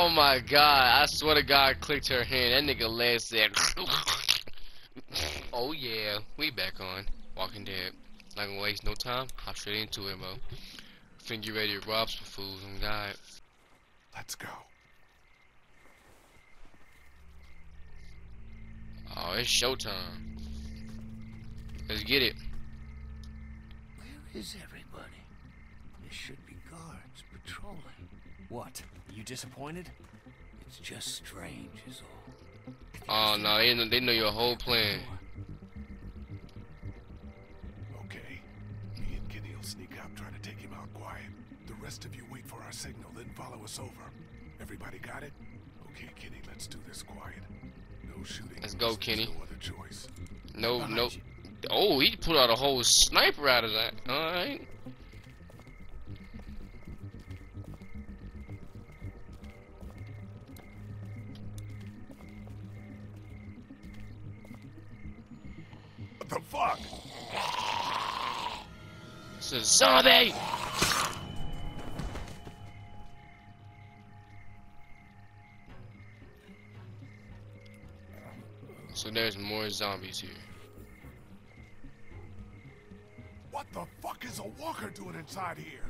Oh my god, I swear to god, clicked her hand. That nigga leg said. oh yeah, we back on. Walking Dead. Not gonna waste no time. Hop straight into it, bro. Think you ready to rob some fools on God. Let's go. Oh, it's showtime. Let's get it. Where is everybody? There should be guards patrolling. What? You disappointed? It's just strange, is all. Oh no, they know, they know your whole plan. Okay. Me and Kenny will sneak out, try to take him out quiet. The rest of you wait for our signal, then follow us over. Everybody got it? Okay, Kenny, let's do this quiet. No shooting. Let's go, unless there's Kenny. No other choice. No, no. you. Oh, he pulled out a whole sniper out of that. All right. What the fuck? It's a zombie. So there's more zombies here. What the fuck is a walker doing inside here?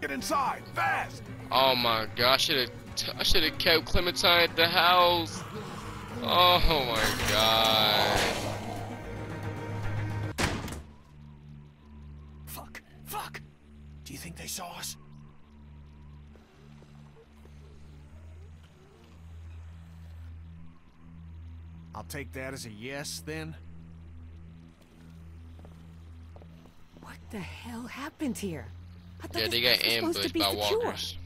Get inside, fast! Oh my god, I should have I should have kept Clementine at the house. Oh my god. Fuck. Fuck. Do you think they saw us? I'll take that as a yes, then. What the hell happened here? I thought Yeah, they got place supposed to ambushed be by secure. walkers.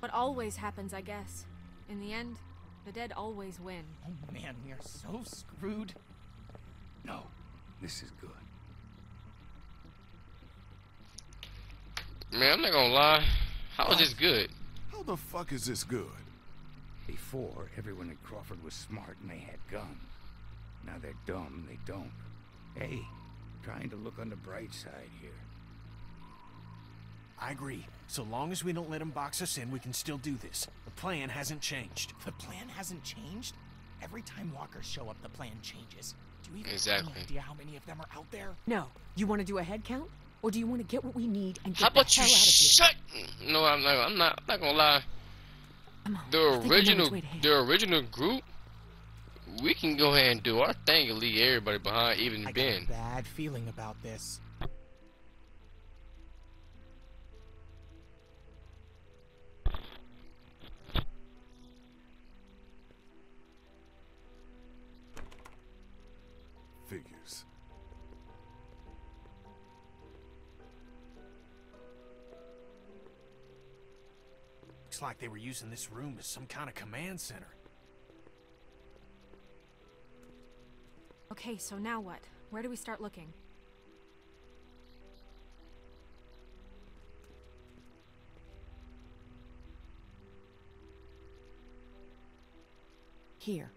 What always happens, I guess. In the end, the dead always win. Oh man, we are so screwed. No, this is good. Man, I'm not gonna lie. How is this good? How the fuck is this good? Before, everyone in Crawford was smart and they had guns. Now they're dumb, and they don't. Hey, trying to look on the bright side here. I agree. So long as we don't let them box us in, we can still do this. The plan hasn't changed. The plan hasn't changed? Every time walkers show up, the plan changes. Do you even have any idea how many of them are out there? No. You want to do a head count? Or do you want to get what we need and get How the about you hell out of here? shut? No, I'm not. I'm not. I'm not gonna lie. Come on. The I think I know original, which way to head. the original group. We can go ahead and do our thing and leave everybody behind, even I got Ben. a bad feeling about this. Looks like they were using this room as some kind of command center. Okay, so now what? Where do we start looking? Here.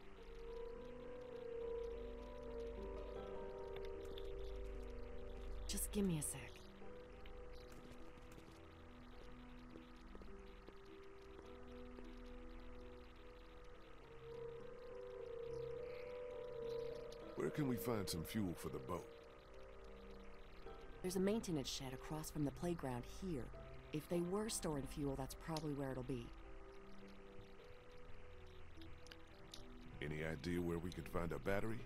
Just give me a sec. Where can we find some fuel for the boat? There's a maintenance shed across from the playground here. If they were storing fuel, that's probably where it'll be. Any idea where we could find a battery?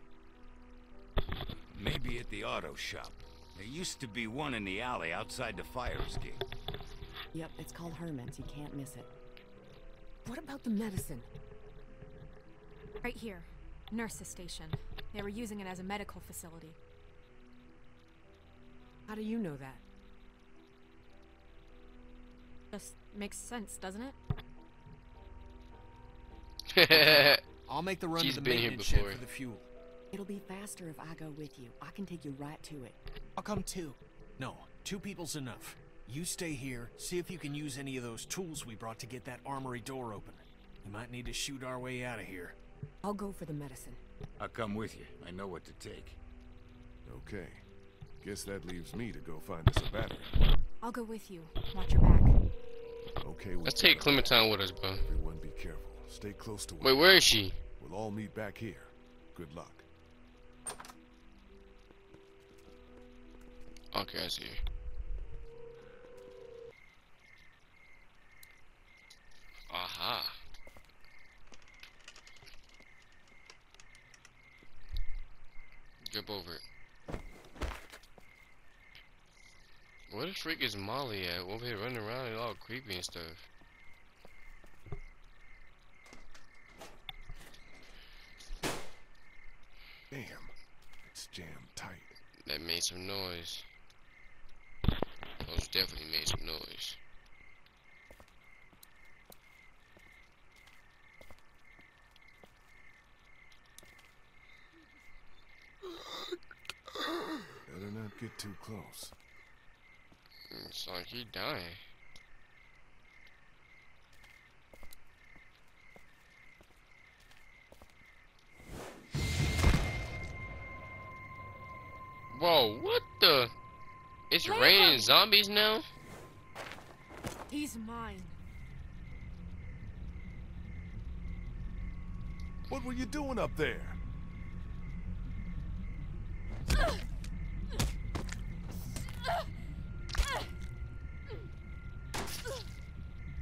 Maybe at the auto shop. There used to be one in the alley outside the fire escape. Yep, it's called Herman's. You can't miss it. What about the medicine? Right here. Nurse's station. They were using it as a medical facility. How do you know that? Just makes sense, doesn't it? I'll make the run She's to the been here maintenance shed before. for the fuel. It'll be faster if I go with you. I can take you right to it. I'll come too. No, two people's enough. You stay here, see if you can use any of those tools we brought to get that armory door open. We might need to shoot our way out of here. I'll go for the medicine. I'll come with you. I know what to take. Okay. Guess that leaves me to go find us a battery. I'll go with you. Watch your back. Okay, Let's take. Clementine with us, bro. Everyone be careful. Stay close to Wait, where is she? We'll all meet back here. Good luck. Okay, I see her. Aha. Jump over it. Where the freak is Molly at? Over here running around and all creepy and stuff. Damn. It's jammed tight. That made some noise. Those definitely made some noise. Better not get too close. It's like he dying. Whoa, what the? It's Leave raining him. zombies now? He's mine. What were you doing up there?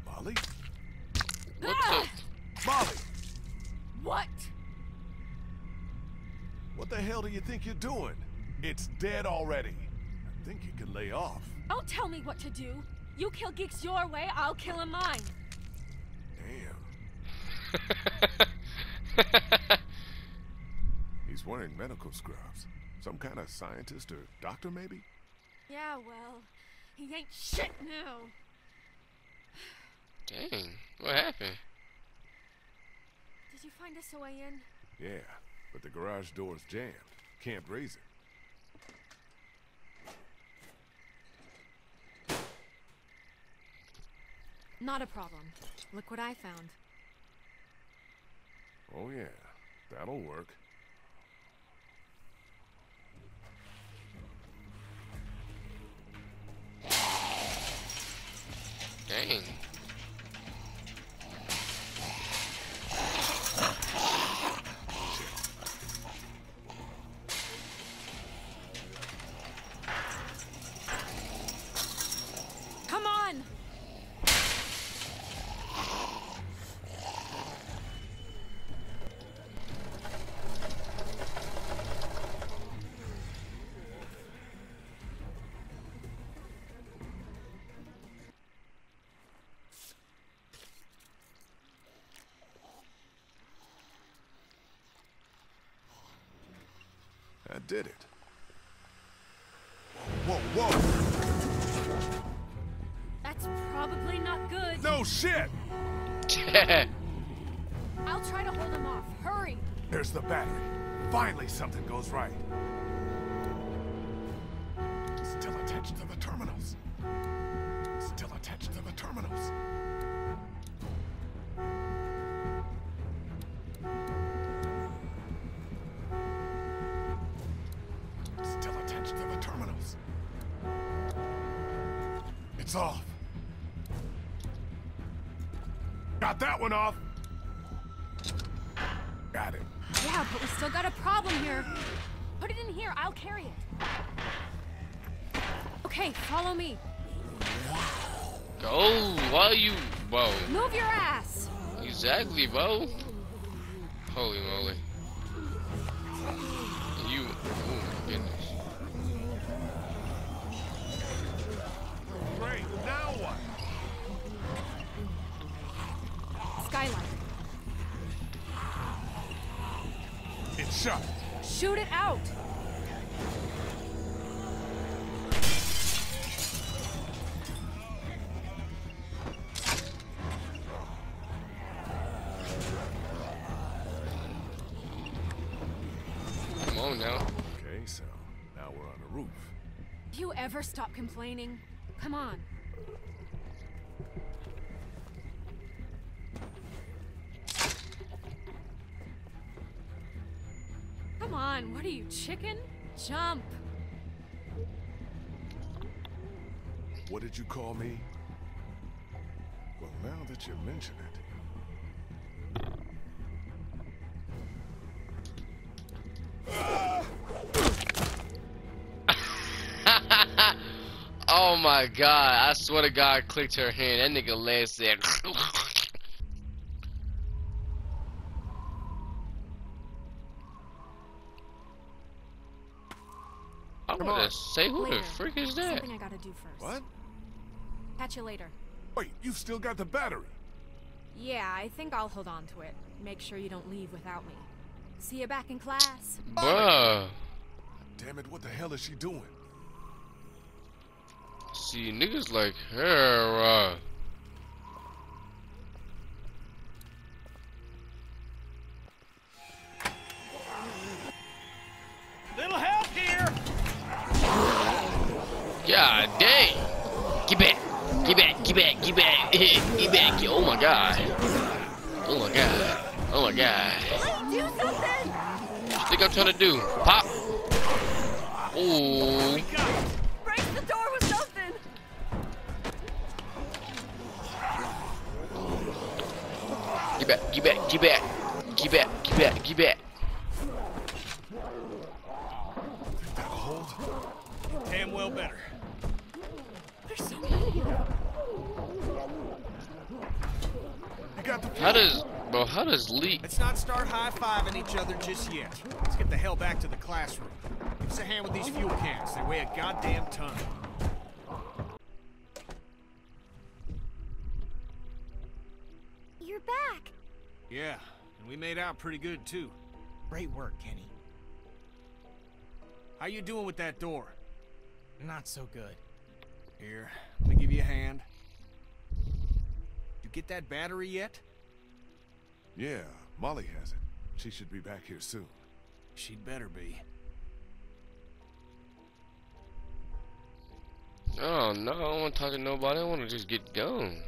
Molly? What Ah! the? Molly! What? What the hell do you think you're doing? It's dead already. I think you can lay off. Don't tell me what to do. You kill geeks your way, I'll kill him mine. Damn. He's wearing medical scrubs. Some kind of scientist or doctor, maybe? Yeah, well, he ain't shit now. Dang, what happened? Did you find us a way in? Yeah, but the garage door's jammed. Can't raise it. Not a problem. Look what I found. Oh, yeah. That'll work. Dang. Did it. Whoa, whoa! That's probably not good. No shit! I'll try to hold him off. Hurry! There's the battery. Finally something goes right. Still attached to the terminals. Still attached to the terminals. It's off. Got that one off. Got it. Yeah, but we still got a problem here. Put it in here, I'll carry it. Okay, follow me. Go, why you, bro? Move your ass! Exactly, bro. Holy moly. It's shut. Shoot it out! Come on now. Okay, so now we're on the roof. Do you ever stop complaining? Come on. You, chicken? Jump! What did you call me? Well, now that you mention it. oh my god, I swear to god, clicked her hand. That nigga leg said. I Come wanna on. say who the freak is that? Something I gotta do first. What? Catch you later. Wait, you've still got the battery? Yeah, I think I'll hold on to it. Make sure you don't leave without me. See you back in class. Bruh. Damn it, what the hell is she doing? See, niggas like her, uh, God dang! Get back! Get back! Get back! Get back! Get back! Oh my god! Oh my god! Oh my god! Do something! What think I'm trying to do? Pop! Ooh! Break the door with something! Get back! Get back! Get back! Get back! Get back! Get back! Hold? Damn well better. Got the How does, bro? How does Lee? Let's not start high-fiving each other just yet. Let's get the hell back to the classroom. Give us a hand with these fuel cans. They weigh a goddamn ton. You're back. Yeah, and we made out pretty good too. Great work, Kenny. How you doing with that door? Not so good. Here, let me give you a hand. You get that battery yet? Yeah, Molly has it. She should be back here soon. She'd better be. Oh no! I don't want to talk to nobody. I want to just get going.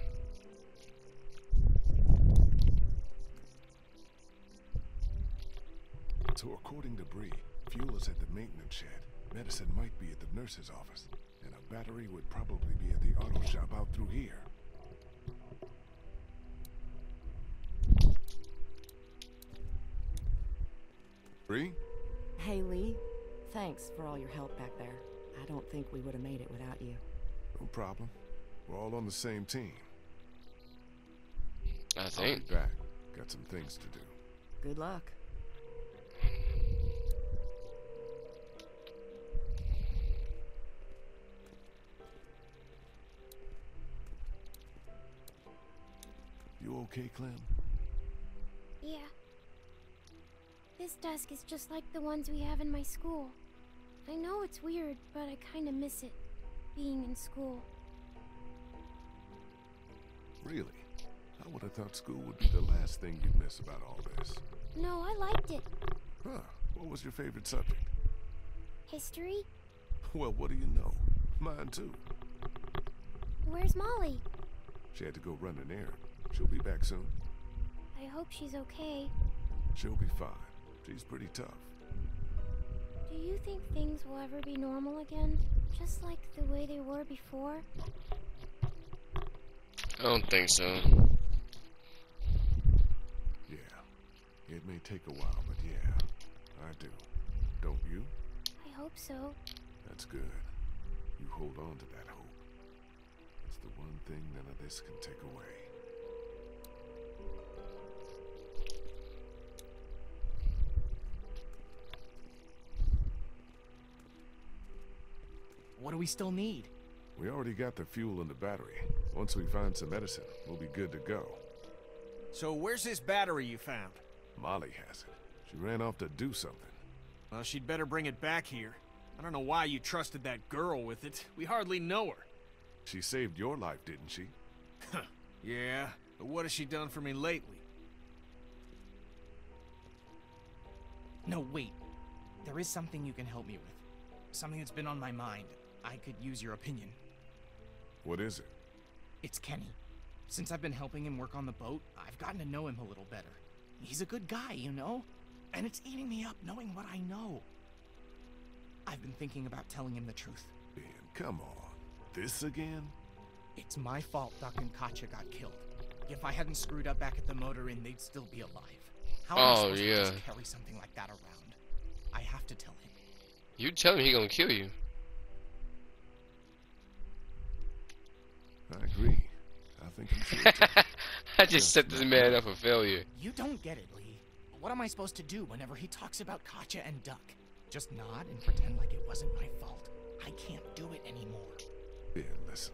So according to Brie, fuel is at the maintenance shed. Medicine might be at the nurse's office. And a battery would probably be at the auto shop out through here. Brie? Hey, Lee. Thanks for all your help back there. I don't think we would have made it without you. No problem. We're all on the same team. I I'll think. be back. Got some things to do. Good luck. You okay, Clem? This desk is just like the ones we have in my school. I know it's weird, but I kind of miss it, being in school. Really? I would have thought school would be the last thing you'd miss about all this. No, I liked it. Huh. What was your favorite subject? History? Well, what do you know? Mine too. Where's Molly? She had to go run an errand. She'll be back soon. I hope she's okay. She'll be fine. She's pretty tough. Do you think things will ever be normal again? Just like the way they were before? I don't think so. Yeah. It may take a while, but yeah, I do. Don't you? I hope so. That's good. You hold on to that hope. It's the one thing none of this can take away. What do we still need? We already got the fuel and the battery. Once we find some medicine, we'll be good to go. So where's this battery you found? Molly has it. She ran off to do something. Well, she'd better bring it back here. I don't know why you trusted that girl with it. We hardly know her. She saved your life, didn't she? Yeah, but what has she done for me lately? No, wait. There is something you can help me with. Something that's been on my mind. I could use your opinion. What is it? It's Kenny. Since I've been helping him work on the boat, I've gotten to know him a little better. He's a good guy, you know? And it's eating me up knowing what I know. I've been thinking about telling him the truth. Ben, come on. This again? It's my fault Duck and Katjaa got killed. If I hadn't screwed up back at the motor inn, they'd still be alive. How Oh, am I oh, supposed to yeah. just carry something like that around? I have to tell him. You tell him he gonna kill you. I agree. I think you should. too. I just set this man up for failure. You don't get it, Lee. What am I supposed to do whenever he talks about Katjaa and Duck? Just nod and pretend like it wasn't my fault. I can't do it anymore. Ben, listen.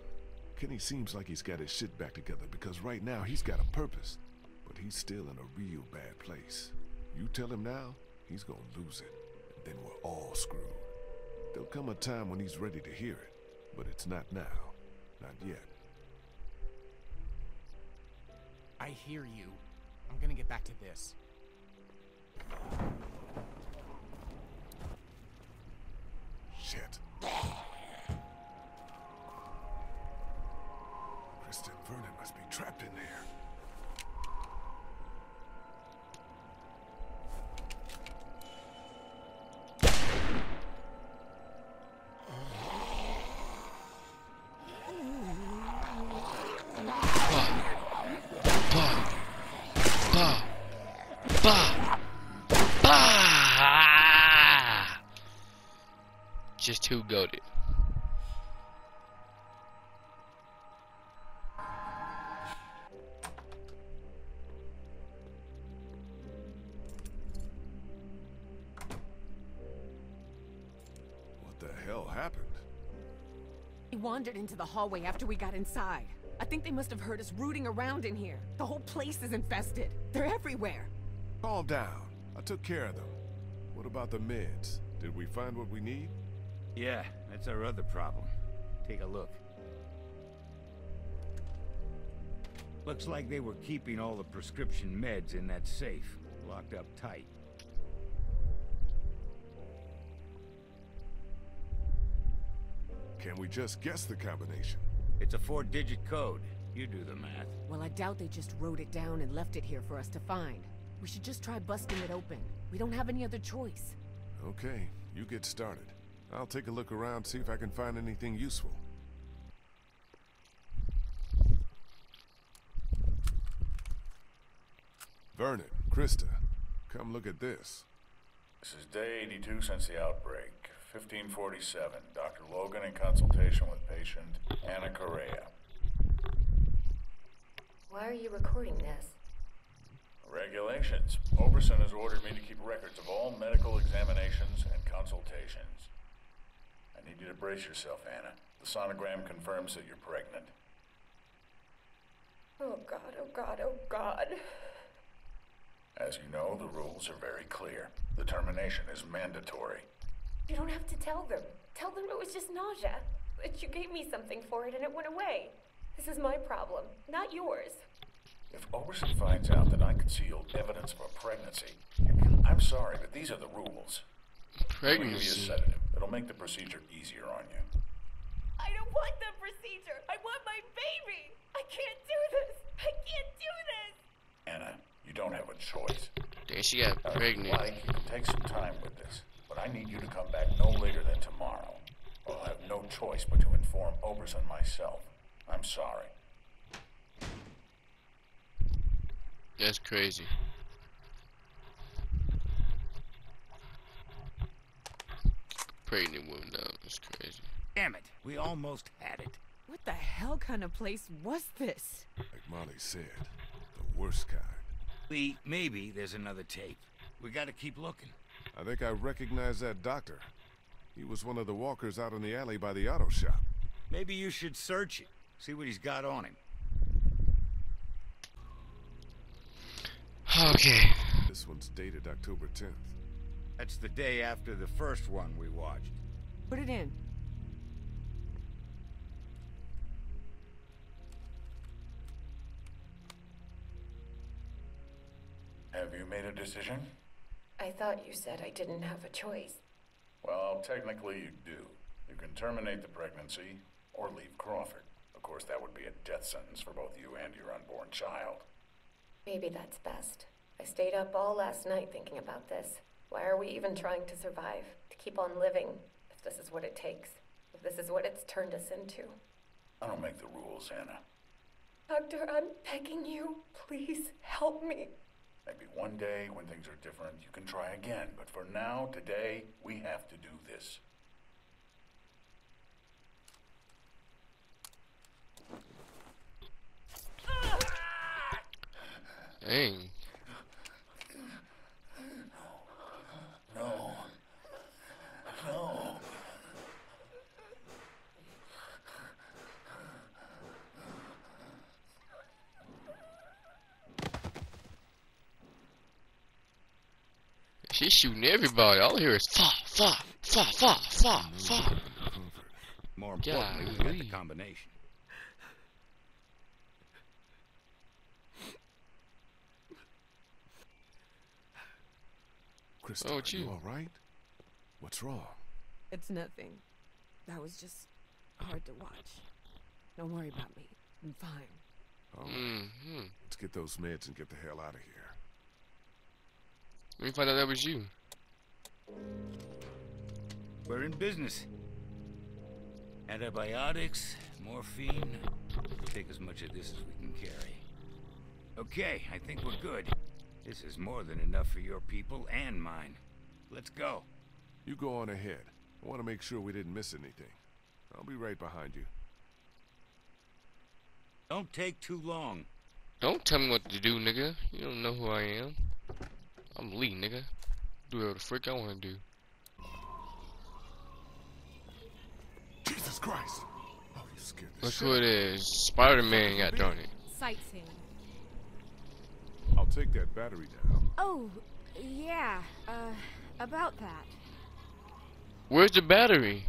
Kenny seems like he's got his shit back together because right now he's got a purpose, but he's still in a real bad place. You tell him now, he's gonna lose it, and then we're all screwed. There'll come a time when he's ready to hear it, but it's not now. Not yet. I hear you. I'm gonna get back to this. Shit. Kristen Vernon must be trapped in there. Too goaded. What the hell happened? He wandered into the hallway after we got inside. I think they must have heard us rooting around in here. The whole place is infested. They're everywhere. Calm down. I took care of them. What about the meds? Did we find what we need? Yeah, that's our other problem. Take a look. Looks like they were keeping all the prescription meds in that safe, locked up tight. Can we just guess the combination? It's a four-digit code. You do the math. Well, I doubt they just wrote it down and left it here for us to find. We should just try busting it open. We don't have any other choice. Okay, you get started. I'll take a look around, see if I can find anything useful. Vernon, Christa, come look at this. This is day 82 since the outbreak. 1547. Dr. Logan in consultation with patient Anna Correa. Why are you recording this? Regulations. Oberson has ordered me to keep records of all medical examinations and consultations. I need you to brace yourself, Anna. The sonogram confirms that you're pregnant. Oh god, oh god, oh god. As you know, the rules are very clear. The termination is mandatory. You don't have to tell them. Tell them it was just nausea. That you gave me something for it and it went away. This is my problem, not yours. If Oberson finds out that I concealed evidence of a pregnancy, I'm sorry, but these are the rules. Let me give you a Pregnancy. Sedative. It'll make the procedure easier on you. I don't want the procedure. I want my baby. I can't do this. I can't do this. Anna, you don't have a choice. Then she got Now, if you pregnant. like, you can take some time with this, but I need you to come back no later than tomorrow. I'll have no choice but to inform Oberson myself. I'm sorry. That's crazy. Pregnant woman down. That's crazy. Damn it, we almost had it. What the hell kind of place was this? Like Molly said, the worst kind. Lee, maybe there's another tape. We gotta keep looking. I think I recognize that doctor. He was one of the walkers out in the alley by the auto shop. Maybe you should search it, see what he's got on him. Okay. This one's dated October 10th. That's the day after the first one we watched. Put it in. Have you made a decision? I thought you said I didn't have a choice. Well, technically you do. You can terminate the pregnancy or leave Crawford. Of course, that would be a death sentence for both you and your unborn child. Maybe that's best. I stayed up all last night thinking about this. Why are we even trying to survive? To keep on living, if this is what it takes. If this is what it's turned us into. I don't make the rules, Anna. Doctor, I'm begging you. Please help me. Maybe one day, when things are different, you can try again. But for now, today, we have to do this. Dang. No. No. She's shooting everybody. All I hear is fa, fa, fa, fa, fa, fa. More importantly, we got the combination. Christa, Oh, are you you. all right? What's wrong? It's nothing. That was just hard to watch. Don't worry about me. I'm fine. All right, Mm-hmm. let's get those meds and get the hell out of here. Let me find out that was you. We're in business. Antibiotics, morphine. We'll take as much of this as we can carry. Okay, I think we're good. This is more than enough for your people and mine. Let's go. You go on ahead. I want to make sure we didn't miss anything. I'll be right behind you. Don't take too long. Don't tell me what to do, nigga. You don't know who I am. I'm Lee, nigga. Do whatever the frick I want to do. Jesus Christ! Oh, you scared the Look shit who it is. Spider-Man, got darn it. Sightseeing. I'll take that battery down. Oh, yeah. Uh, about that. Where's the battery?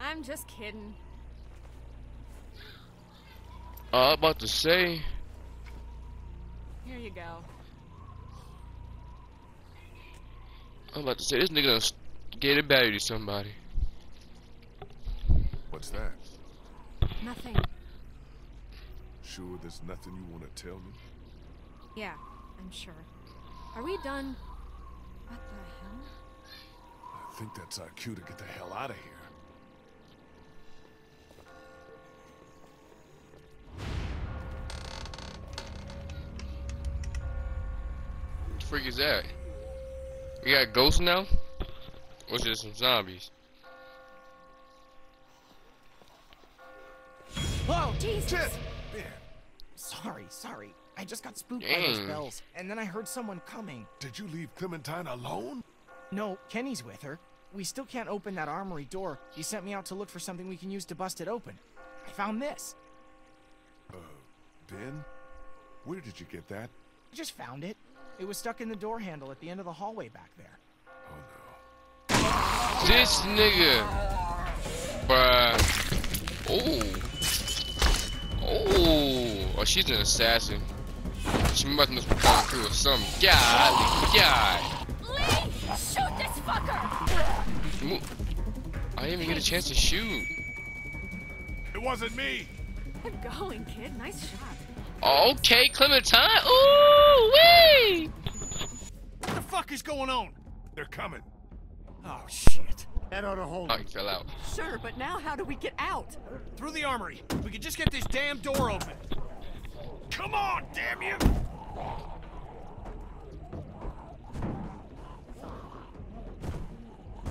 I'm just kidding. Uh, I'm about to say. Here you go. I'm about to say this nigga done s- gave a battery to somebody. What's that? Nothing. Sure there's nothing you want to tell me? Yeah, I'm sure. Are we done? What the hell? I think that's our cue to get the hell out of here. What freak is that? We got ghosts now? Or is it some zombies? Whoa! Jesus! Ben, Sorry, sorry. I just got spooked by those bells, and then I heard someone coming. did you leave Clementine alone? No, Kenny's with her. We still can't open that armory door. He sent me out to look for something we can use to bust it open. I found this. Uh, Ben? Where did you get that? I just found it. It was stuck in the door handle at the end of the hallway back there. Oh no. This nigga. Bruh. Oh. Oh. Oh, she's an assassin. She must must be going through or something. God. God. Lee! Shoot this fucker! Mo- I didn't even get a chance to shoot. It wasn't me! Good going, kid. Nice shot. Okay, Clementine. Ooh, wee. What the fuck is going on? They're coming. Oh, shit. That ought to hold. He fell out. Sure, but now how do we get out? Through the armory. We can just get this damn door open. Come on, damn you!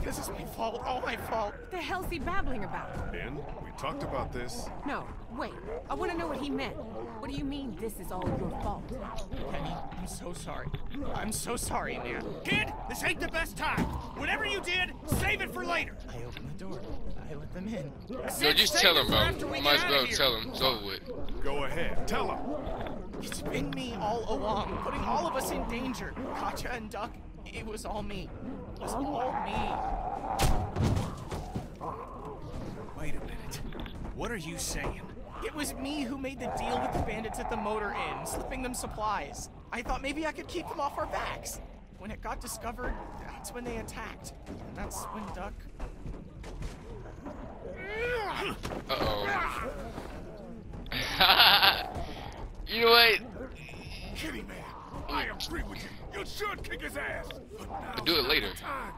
This is my fault. All my fault. What the hell's he babbling about? Ben, we talked about this. No, wait. I want to know what he meant. What do you mean this is all your fault? Kenny, I'm so sorry. I'm so sorry, man. Kid, this ain't the best time. Whatever you did, save it for later. I opened the door. I let them in. No, just save tell it him, bro. we Might as well tell him. It's over with. Go ahead, tell them. It's been me all along, putting all of us in danger. Katjaa and Duck, it was all me. It was all me. Wait a minute. What are you saying? It was me who made the deal with the bandits at the motor inn, slipping them supplies. I thought maybe I could keep them off our backs. When it got discovered, that's when they attacked. And that's when Duck. Uh oh. you know what? Kitty man, I agree with you. You should kick his ass. But do it later. Time.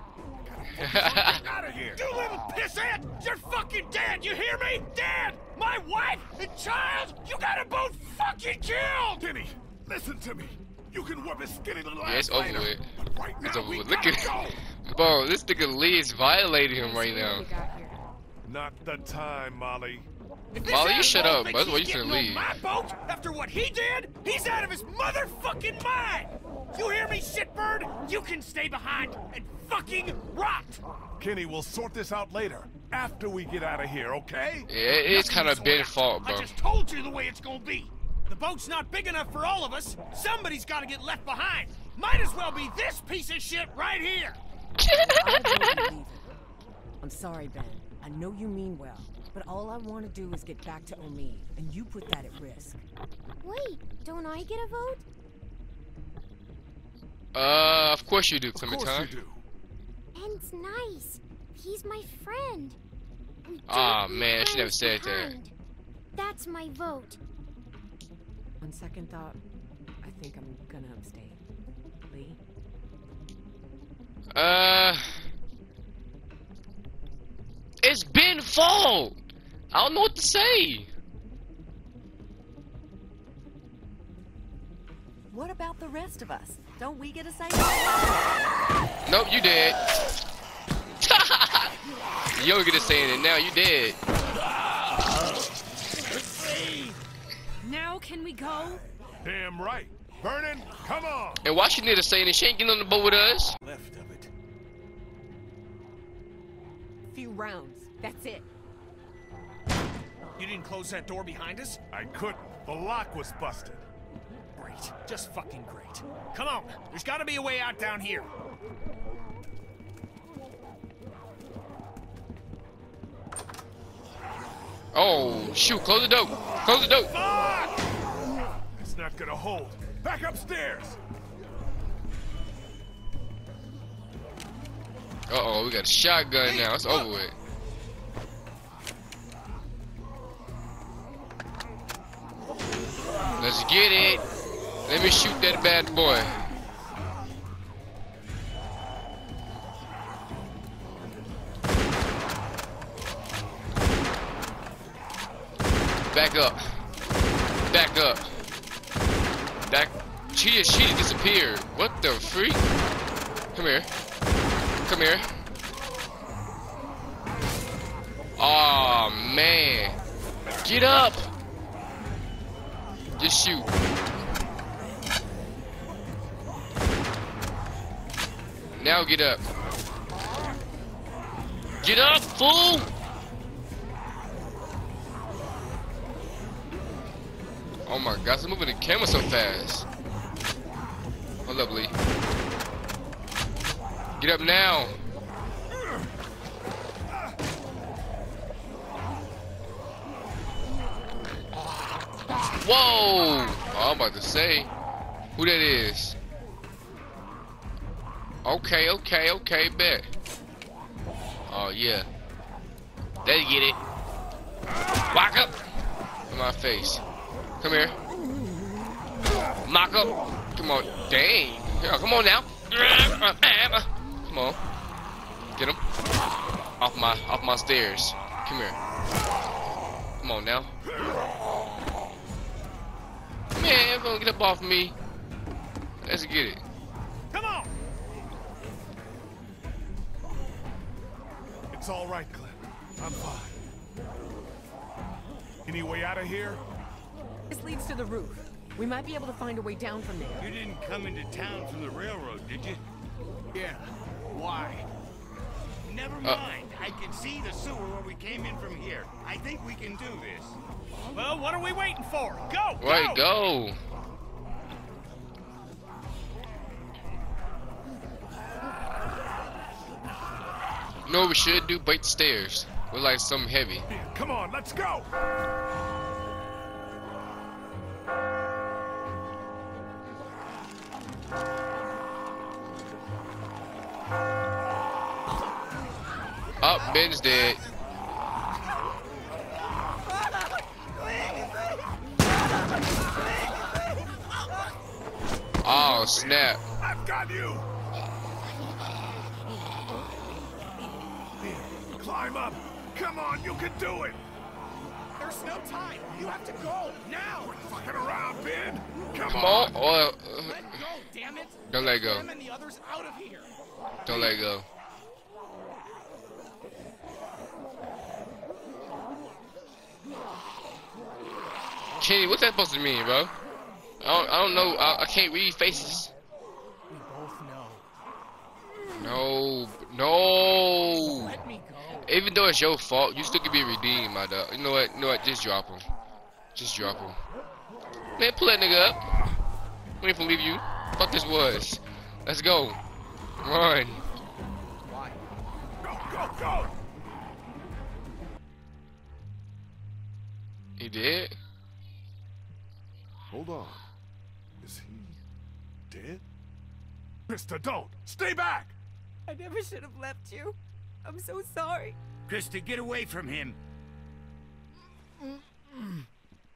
Out of here! You little pissant! You're fucking dead! You hear me? Dead! My wife and child! You got them both fucking killed! Kenny, listen to me. You can whip his skinny little Yeah, it's ass over later, with. But right It's now, over we with. Look at go. Bro, this nigga Lee is violating him right now. what we got here. Not the time, Molly. If Molly, you shut up. thinks That's why he's you shouldn't leave. my boat after what he did, he's out of his motherfucking mind! You hear me, shitbird? You can stay behind and fucking rot! Kenny, we'll sort this out later. After we get out of here, okay? Yeah, it is kind of Nothing's Ben's fault, bro. I just told you the way it's gonna be. The boat's not big enough for all of us. Somebody's gotta get left behind. Might as well be this piece of shit right here. I vote we leave it. I'm sorry, Ben. I know you mean well, but all I want to do is get back to Omid, and you put that at risk. Wait, don't I get a vote? Uh, of course you do, Of course Clementine. you do. Ben's nice. He's my friend. We Aw, don't man, she never friends said that. That's my vote. On second thought, I think I'm gonna abstain. Lee? Uh, it's Ben's fault. I don't know what to say. What about the rest of us? Don't we get a say? Nope, you did. you don't get to say it now. You dead. Now can we go? Damn right. Vernon, come on. And why she need to say it? She ain't getting on the boat with us. Left of it. Few rounds. That's it. You didn't close that door behind us? I couldn't. The lock was busted. Great. Just fucking great. Come on. There's gotta be a way out down here. Oh, shoot. Close the door. Close the door. Fuck! It's not gonna hold. Back upstairs. Uh-oh, we got a shotgun now. It's over with. Let's get it. Let me shoot that bad boy. Back up. Back up. Back. She just, she disappeared. What the freak? Come here. Come here. Oh man. Get up. Now get up. Get up, fool! Oh my gosh, I'm moving the camera so fast. Up, Lee. Get up now. Whoa! I'm about to say who that is. Okay, okay, okay, bet. Oh yeah. They get it. Walk up in my face. Come here. Mock up. Come on. Dang. Yeah, come on now. Come on. Get him. Off my off my stairs. Come here. Come on now. Gonna get up off me. Let's get it. Come on! It's all right, Clem. I'm fine. Any way out of here? This leads to the roof. We might be able to find a way down from there. You didn't come into town from the railroad, did you? Yeah. Why? Never Uh. mind. I can see the sewer where we came in from here. I think we can do this. Well, what are we waiting for? Go! Right, go. You know we should do? Bait the stairs. With like something heavy. Come on, let's go. Up, Ben's dead. Oh snap! I've got you. climb up! Come on, you can do it! There's no time. You have to go now. Quit fucking around, Ben! Come, Come on. Or, uh, Let go, damn it. Don't let go. And the others out of here. don't let go. Kenny, what's that supposed to mean, bro? I don't, I don't know. I, I can't read faces. We both know. No, no. Let me go. Even though it's your fault, you still can be redeemed, my dog. You know what? You know what? Just drop him. Just drop him. Man, pull that nigga up. We ain't gonna leave you. Fuck this was. Let's go. Run. Go, go, go! He did? Hold on. Is he dead? Mister, don't! Stay back! I never should have left you. I'm so sorry. Christa, get away from him.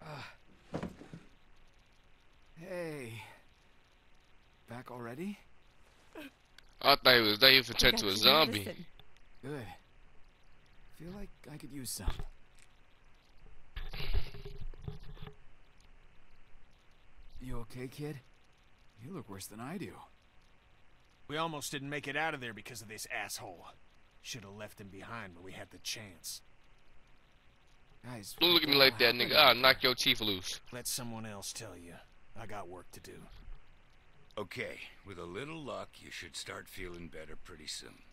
Uh, hey. Back already? I thought he was there. He was turned to a zombie. medicine. Good. Feel like I could use some. You okay, kid? You look worse than I do. We almost didn't make it out of there because of this asshole. Should have left him behind when we had the chance. Guys, Don't look at me like that, nigga. I'll knock your teeth loose. Let someone else tell you. I got work to do. Okay, with a little luck, you should start feeling better pretty soon.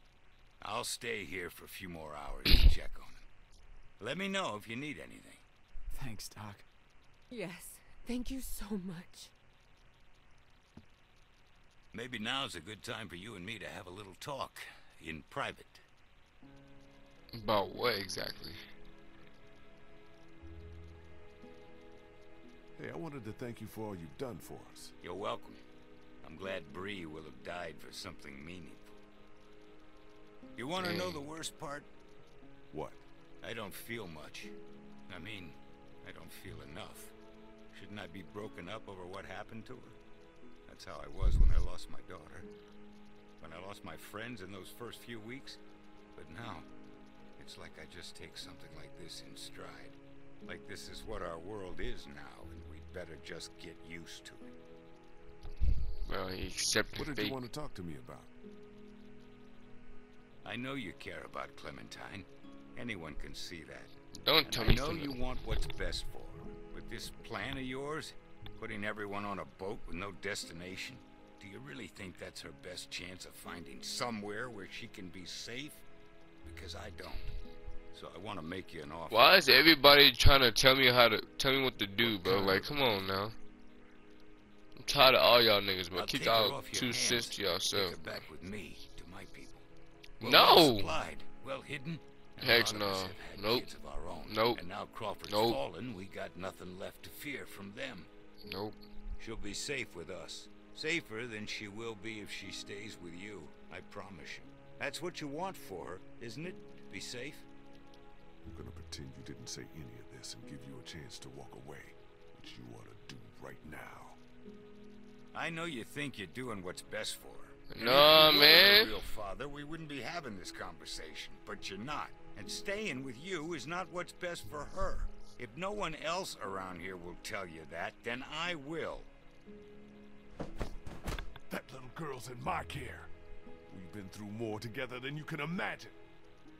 I'll stay here for a few more hours to check on him. Let me know if you need anything. Thanks, Doc. Yes, thank you so much. Maybe now's a good time for you and me to have a little talk in private. About what exactly? Hey, I wanted to thank you for all you've done for us. You're welcome. I'm glad Brie will have died for something meaningful. You want to know the worst part? What? I don't feel much. I mean, I don't feel enough. Shouldn't I be broken up over what happened to her? That's how I was when I lost my daughter. When I lost my friends in those first few weeks. But now, it's like I just take something like this in stride. Like this is what our world is now, and we'd better just get used to it. Well, he accepted What did fate. you want to talk to me about? I know you care about Clementine. Anyone can see that. Don't And tell I me know something. you want what's best for her. But this plan of yours, putting everyone on a boat with no destination, do you really think that's her best chance of finding somewhere where she can be safe? Because I don't. So I want to make you an offer. Why is everybody trying to tell me how to tell me what to do, bro? Like, come on now. I'm tired of all y'all niggas. I'll Keep y'all two cents to yourself. back with me to my people. We're No. well supplied, well hidden. Heck no. us have had Nope. kids of our own. Nope. And now Crawford's Nope. fallen, we got nothing left to fear from them. Nope. She'll be safe with us. Safer than she will be if she stays with you. I promise you. That's what you want for her, isn't it? To be safe? I'm gonna pretend you didn't say any of this and give you a chance to walk away, which you ought to do right now. I know you think you're doing what's best for her. And if Nah, you were man. real father, we wouldn't be having this conversation. But you're not. And staying with you is not what's best for her. If no one else around here will tell you that, then I will. That little girl's in my care. We've been through more together than you can imagine.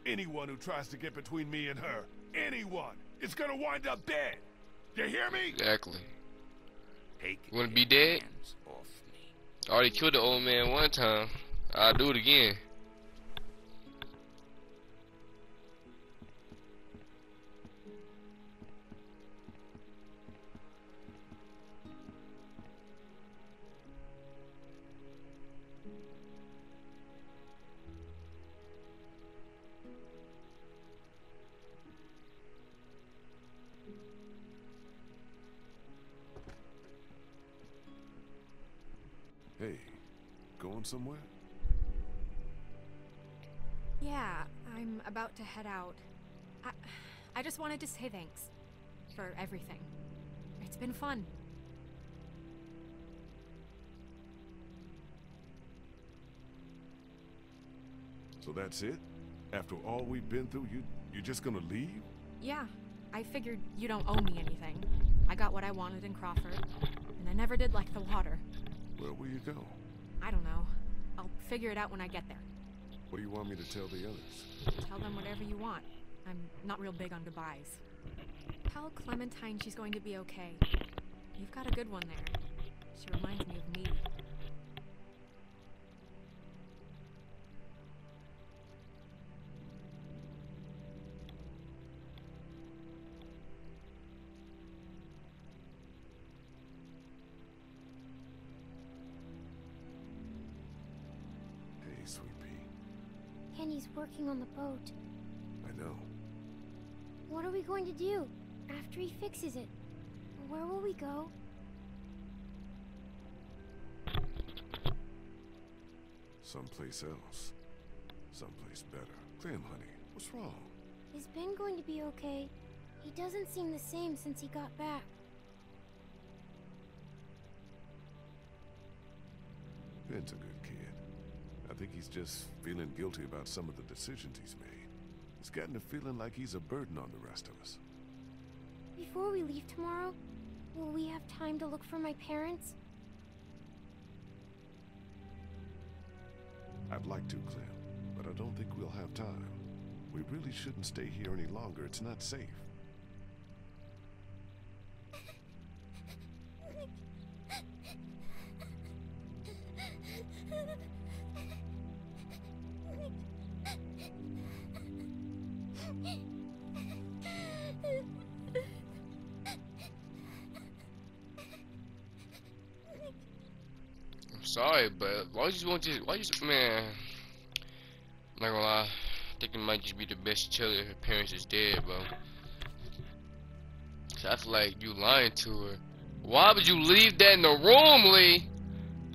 Anyone who tries to get between me and her, anyone, is gonna wind up dead. You hear me? Exactly. Take You wanna be dead? off me. I already killed the old man one time. I'll do it again. Somewhere? Yeah, I'm about to head out. I, I just wanted to say thanks for everything. It's been fun. So that's it? After all we've been through, you you're just gonna leave? Yeah, I figured you don't owe me anything. I got what I wanted in Crawford, and I never did like the water. Where will you go? I don't know. I'll figure it out when I get there. What do you want me to tell the others? Tell them whatever you want. I'm not real big on goodbyes. Tell Clementine she's going to be okay. You've got a good one there. She reminds me of me. Working on the boat. I know. What are we going to do after he fixes it? Where will we go? Someplace else. Someplace better. Clem, honey, what's wrong? Is Ben going to be okay? He doesn't seem the same since he got back. Ben's a good kid. I think he's just feeling guilty about some of the decisions he's made. He's gotten a feeling like he's a burden on the rest of us. Before we leave tomorrow, will we have time to look for my parents? I'd like to, Clem, but I don't think we'll have time. We really shouldn't stay here any longer. It's not safe. Why you want to? Why you man? I'm not gonna lie. I think it might just be the best tell her parents is dead, bro. So I feel like you lying to her. Why would you leave that in the room, Lee?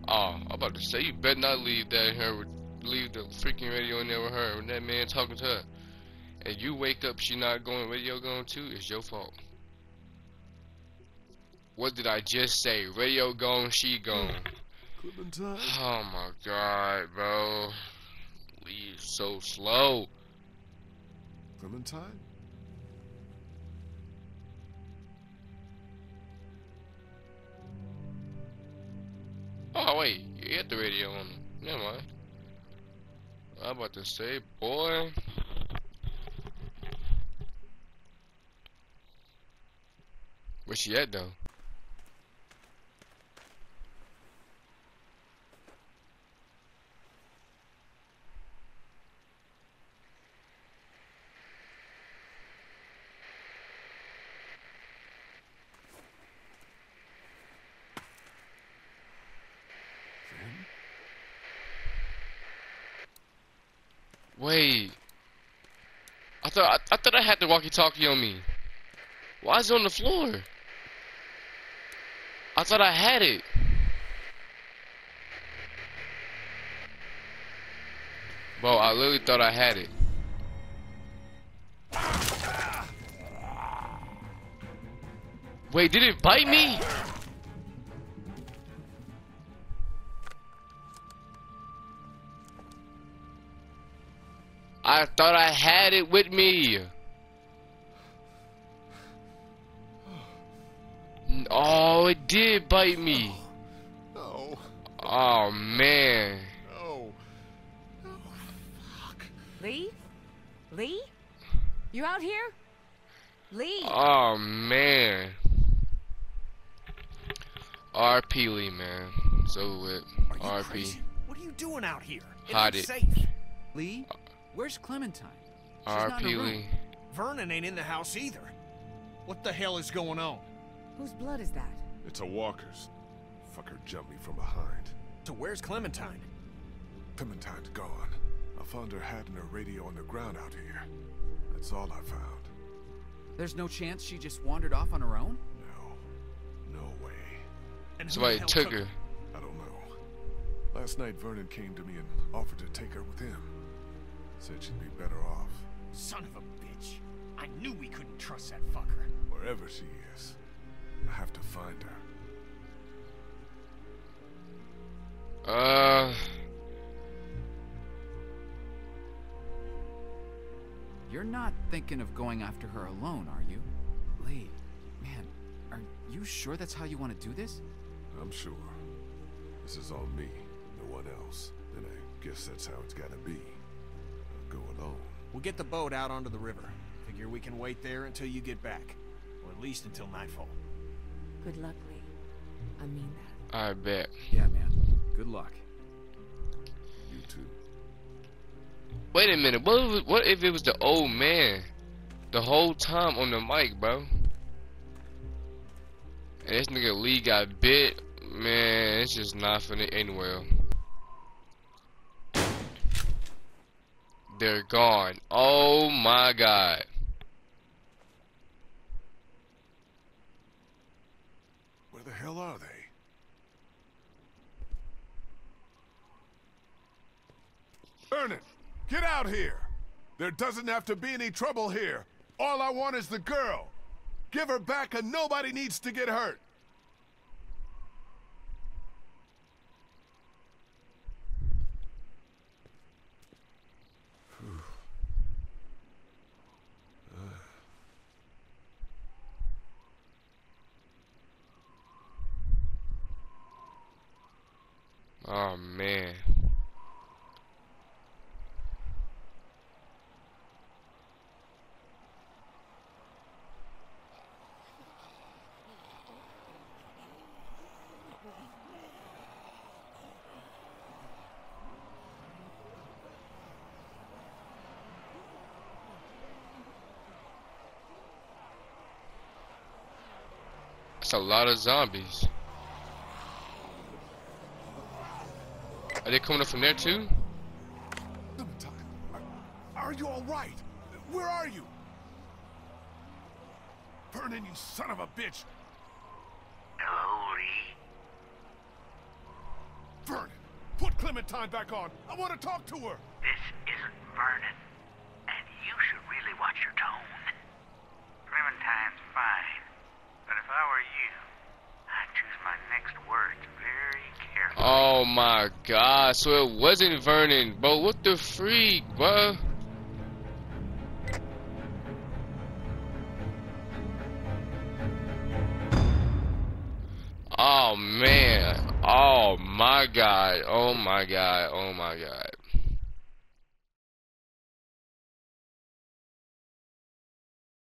Oh, I'm about to say you better not leave that in her. Leave the freaking radio in there with her. When that man talking to her, and you wake up, she not going. Radio going too. It's your fault. What did I just say? Radio gone, she gone. Clementine? Oh my god, bro. Is so slow. Clementine? Oh wait, you hit the radio on. Never mind. I'm about to say, boy. Where's she at though? Clem? Wait. I thought I, I thought I had the walkie-talkie on me. Why is it on the floor? I thought I had it. Bro, I literally thought I had it. Wait, did it bite me? I thought I had it with me. Oh, it did bite me. No. Oh man. No. Oh, Lee? Lee? You out here? Lee? Oh man. RP Lee, man. So with Are you RP. crazy? What are you doing out here? It Hide ain't it. safe. Lee, where's Clementine? She's RP. Lee. Vernon ain't in the house either. What the hell is going on? Whose blood is that? It's a walker's. Fucker jumped me from behind. So where's Clementine? Clementine's gone. I found her hat and her radio on the ground out here. That's all I found. There's no chance she just wandered off on her own? No. No way. And who the Somebody hell took her. I don't know. Last night Vernon came to me and offered to take her with him. Said she'd be better off Son of a bitch. I knew we couldn't trust that fucker. wherever she is. I have to find her. Uh. You're not thinking of going after her alone, are you? Lee, man, are you sure that's how you want to do this? I'm sure. This is on me, no one else. And I guess that's how it's gotta be. I'll go alone. We'll get the boat out onto the river. Figure we can wait there until you get back. Or at least until nightfall. Good luck, Lee. I mean that. I bet. Yeah, man. Good luck. You too. Wait a minute. What if, what if it was the old man the whole time on the mic, bro? And this nigga Lee got bit. Man, it's just not finna end well. They're gone. Oh my god. Where the hell are they? Vernon, get out here! There doesn't have to be any trouble here. All I want is the girl. Give her back and nobody needs to get hurt. Oh man. That's a lot of zombies. Are they coming up from there too? Clementine, are, are you all right? Where are you? Vernon, you son of a bitch! Hello, Lee. Vernon, put Clementine back on. I want to talk to her. This isn't Vernon, and you should really watch your tone. Clementine's fine, but if I were you, I'd choose my next words very carefully. Oh my god, so it wasn't Vernon, bro. What the freak, bro? Oh man. Oh my god. Oh my god. Oh my god.